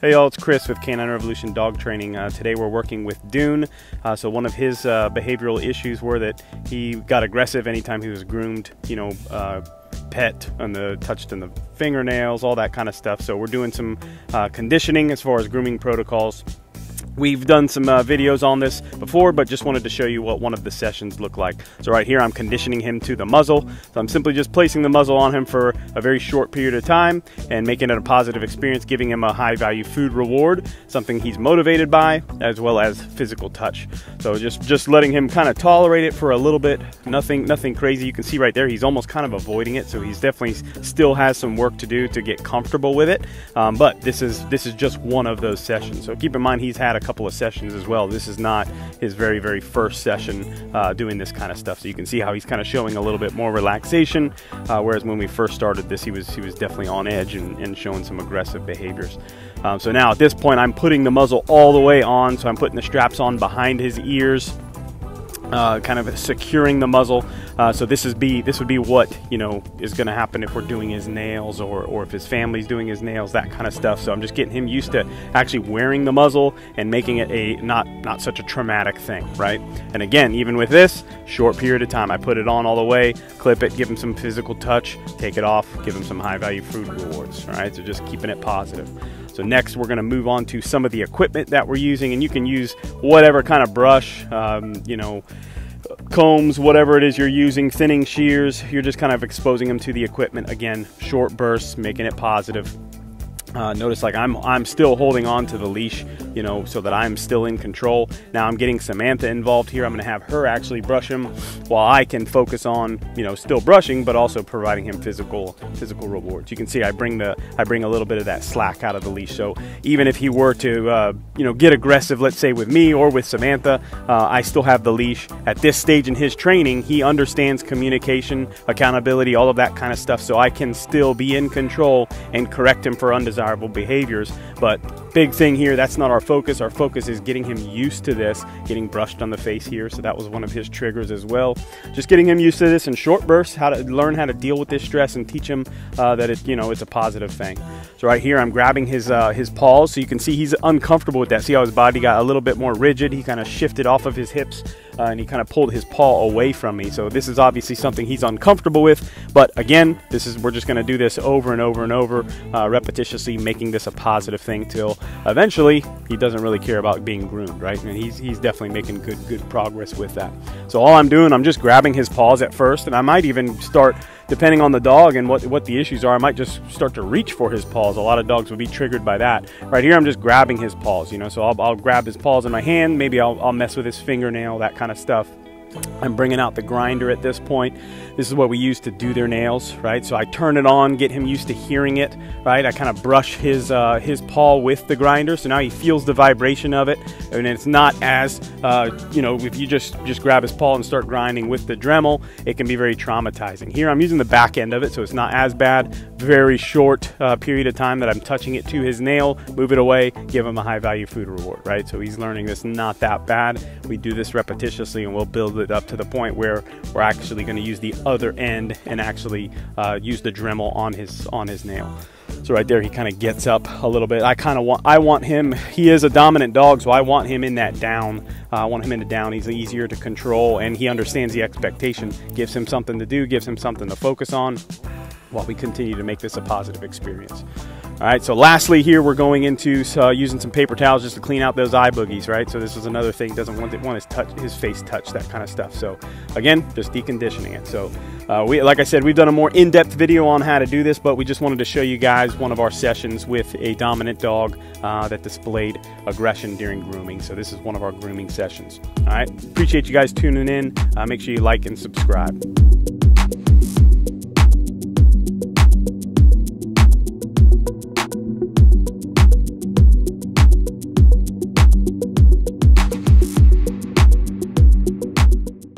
Hey y'all, it's Chris with Canine Revolution Dog Training. Uh, today we're working with Dune. Uh, so one of his uh, behavioral issues were that he got aggressive anytime he was groomed, you know, uh, pet and the touched in the fingernails, all that kind of stuff. So we're doing some uh, conditioning as far as grooming protocols. We've done some uh, videos on this before, but just wanted to show you what one of the sessions look like. So right here, I'm conditioning him to the muzzle. So I'm simply just placing the muzzle on him for a very short period of time and making it a positive experience, giving him a high value food reward, something he's motivated by, as well as physical touch. So just, just letting him kind of tolerate it for a little bit, nothing, nothing crazy. You can see right there, he's almost kind of avoiding it. So he's definitely still has some work to do to get comfortable with it. Um, but this is, this is just one of those sessions. So keep in mind, he's had a couple of sessions as well. This is not his very, very first session uh, doing this kind of stuff. So you can see how he's kind of showing a little bit more relaxation, uh, whereas when we first started this, he was he was definitely on edge and, and showing some aggressive behaviors. Um, so now at this point, I'm putting the muzzle all the way on. So I'm putting the straps on behind his ears uh, kind of securing the muzzle. Uh, so this is be this would be what you know is going to happen if we're doing his nails or or if his family's doing his nails, that kind of stuff. So I'm just getting him used to actually wearing the muzzle and making it a not not such a traumatic thing, right? And again, even with this short period of time, I put it on all the way, clip it, give him some physical touch, take it off, give him some high value food rewards, right? So just keeping it positive. So next we're going to move on to some of the equipment that we're using and you can use whatever kind of brush, um, you know, combs, whatever it is you're using, thinning shears, you're just kind of exposing them to the equipment. Again, short bursts, making it positive. Uh, notice like I'm I'm still holding on to the leash, you know, so that I'm still in control. Now I'm getting Samantha involved here. I'm going to have her actually brush him while I can focus on, you know, still brushing, but also providing him physical physical rewards. You can see I bring the I bring a little bit of that slack out of the leash. So even if he were to, uh, you know, get aggressive, let's say with me or with Samantha, uh, I still have the leash. At this stage in his training, he understands communication, accountability, all of that kind of stuff. So I can still be in control and correct him for undesirable undesirable behaviors. But big thing here, that's not our focus. Our focus is getting him used to this, getting brushed on the face here. So that was one of his triggers as well. Just getting him used to this in short bursts, how to learn how to deal with this stress and teach him uh, that it, you know, it's a positive thing. So right here, I'm grabbing his uh, his paws, so you can see he's uncomfortable with that. See how his body got a little bit more rigid. He kind of shifted off of his hips uh, and he kind of pulled his paw away from me. So this is obviously something he's uncomfortable with. But again, this is we're just going to do this over and over and over, uh, repetitiously, making this a positive thing till eventually he doesn't really care about being groomed, right? And he's he's definitely making good good progress with that. So all I'm doing, I'm just grabbing his paws at first, and I might even start depending on the dog and what, what the issues are, I might just start to reach for his paws. A lot of dogs would be triggered by that. Right here, I'm just grabbing his paws, you know, so I'll, I'll grab his paws in my hand. Maybe I'll, I'll mess with his fingernail, that kind of stuff. I'm bringing out the grinder at this point. This is what we use to do their nails, right? So I turn it on, get him used to hearing it, right? I kind of brush his uh, his paw with the grinder, so now he feels the vibration of it, and it's not as uh, you know if you just just grab his paw and start grinding with the Dremel, it can be very traumatizing. Here I'm using the back end of it, so it's not as bad. Very short uh, period of time that I'm touching it to his nail, move it away, give him a high value food reward, right? So he's learning this not that bad. We do this repetitiously, and we'll build it up to the point where we're actually going to use the other end and actually uh, use the Dremel on his on his nail. So right there, he kind of gets up a little bit. I kind of want I want him. He is a dominant dog, so I want him in that down. Uh, I want him in the down. He's easier to control, and he understands the expectation. Gives him something to do. Gives him something to focus on, while we continue to make this a positive experience. All right, so lastly here we're going into uh, using some paper towels just to clean out those eye boogies, right? So this is another thing, doesn't want, want his, touch, his face touch, that kind of stuff. So again, just deconditioning it. So uh, we, like I said, we've done a more in-depth video on how to do this, but we just wanted to show you guys one of our sessions with a dominant dog uh, that displayed aggression during grooming. So this is one of our grooming sessions. All right, appreciate you guys tuning in. Uh, make sure you like and subscribe.